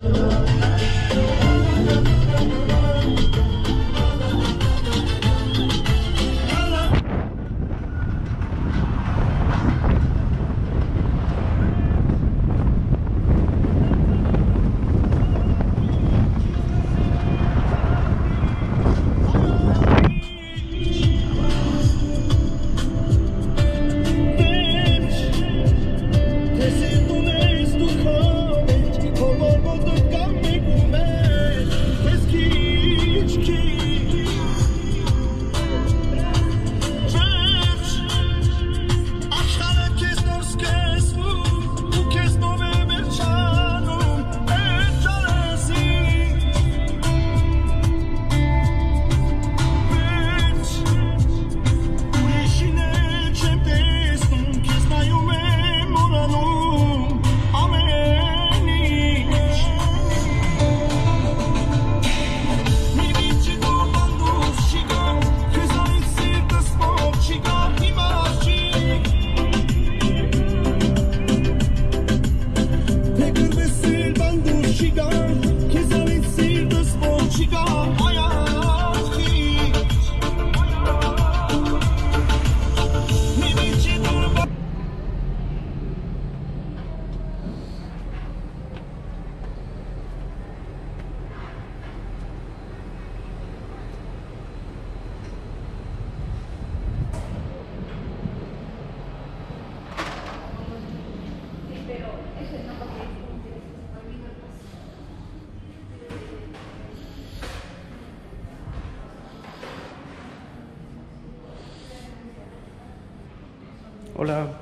you. Hola.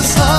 Cause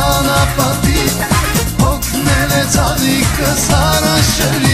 Անապատի, հոգնել է ծաղիկը սարան շրի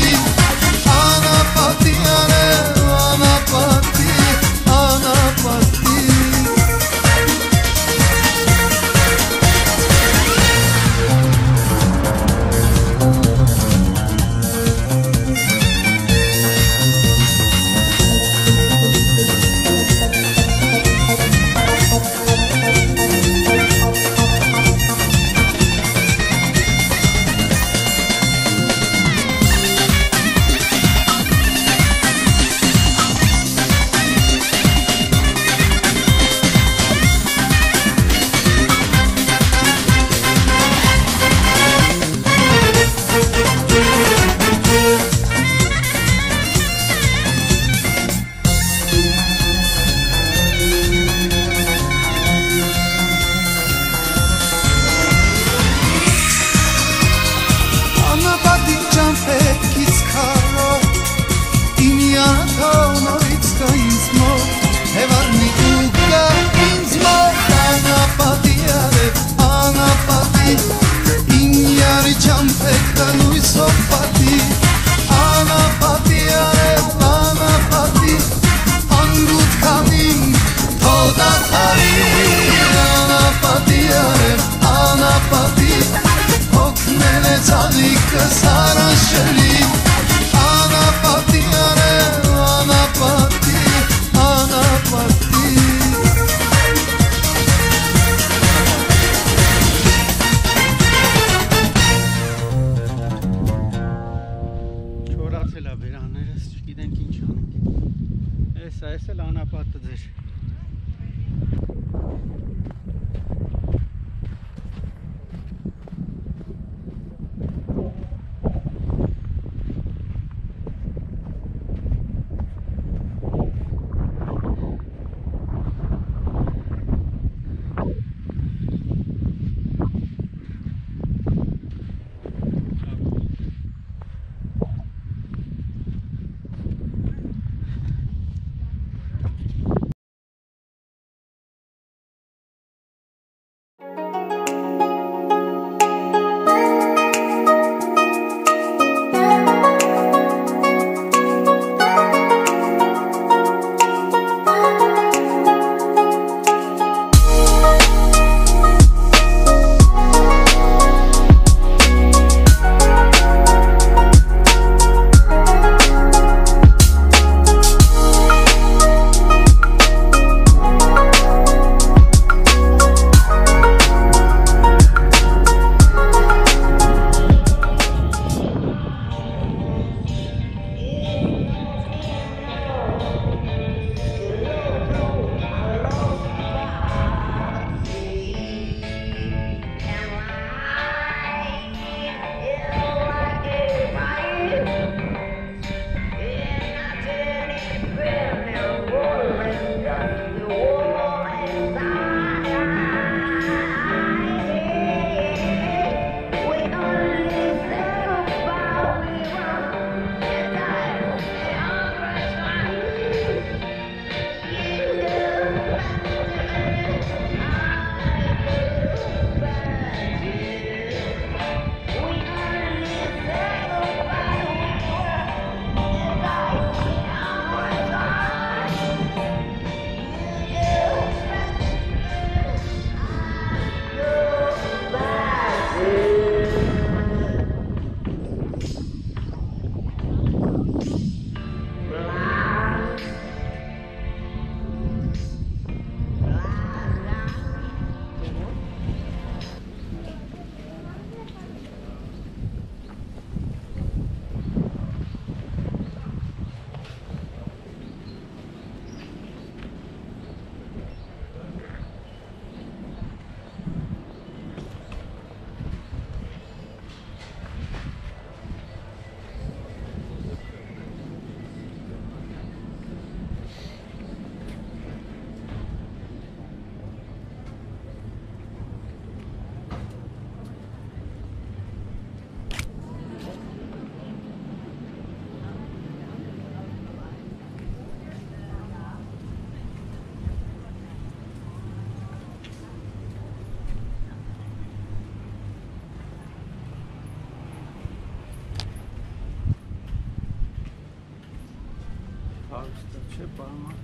Paus'ta çöp almak.